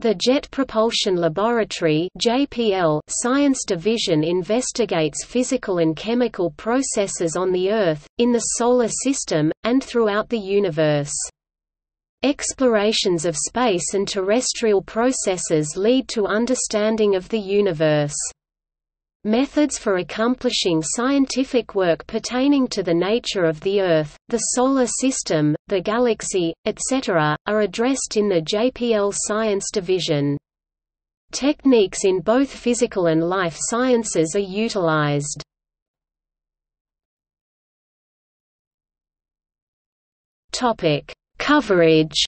The Jet Propulsion Laboratory (JPL) Science Division investigates physical and chemical processes on the Earth, in the Solar System, and throughout the universe. Explorations of space and terrestrial processes lead to understanding of the universe. Methods for accomplishing scientific work pertaining to the nature of the Earth, the Solar System, the Galaxy, etc., are addressed in the JPL Science Division. Techniques in both physical and life sciences are utilized. Coverage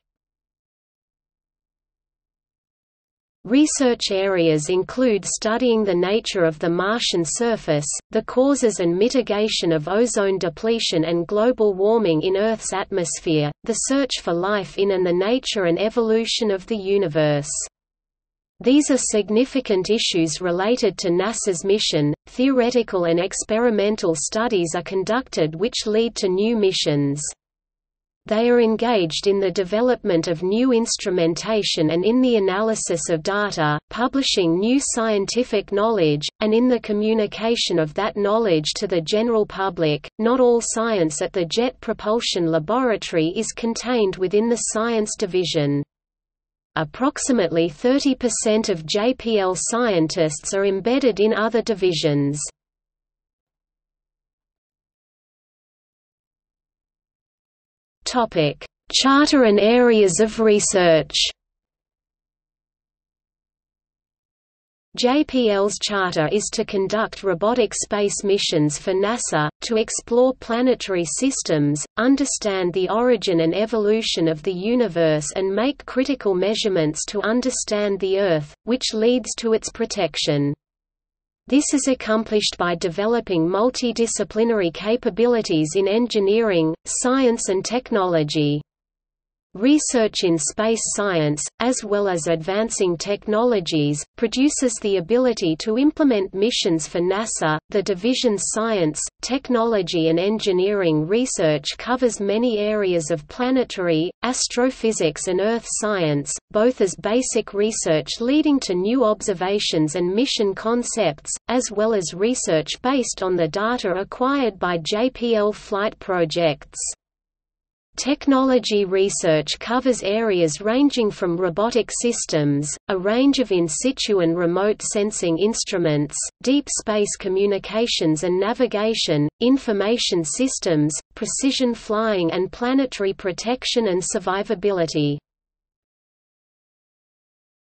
Research areas include studying the nature of the Martian surface, the causes and mitigation of ozone depletion and global warming in Earth's atmosphere, the search for life in and the nature and evolution of the universe. These are significant issues related to NASA's mission. Theoretical and experimental studies are conducted which lead to new missions. They are engaged in the development of new instrumentation and in the analysis of data, publishing new scientific knowledge, and in the communication of that knowledge to the general public. Not all science at the Jet Propulsion Laboratory is contained within the Science Division. Approximately 30% of JPL scientists are embedded in other divisions. Topic: Charter and areas of research. JPL's charter is to conduct robotic space missions for NASA, to explore planetary systems, understand the origin and evolution of the universe and make critical measurements to understand the Earth, which leads to its protection. This is accomplished by developing multidisciplinary capabilities in engineering, science and technology. Research in space science, as well as advancing technologies, produces the ability to implement missions for NASA. The division's science, technology, and engineering research covers many areas of planetary, astrophysics, and Earth science, both as basic research leading to new observations and mission concepts, as well as research based on the data acquired by JPL flight projects. Technology research covers areas ranging from robotic systems, a range of in situ and remote sensing instruments, deep space communications and navigation, information systems, precision flying and planetary protection and survivability.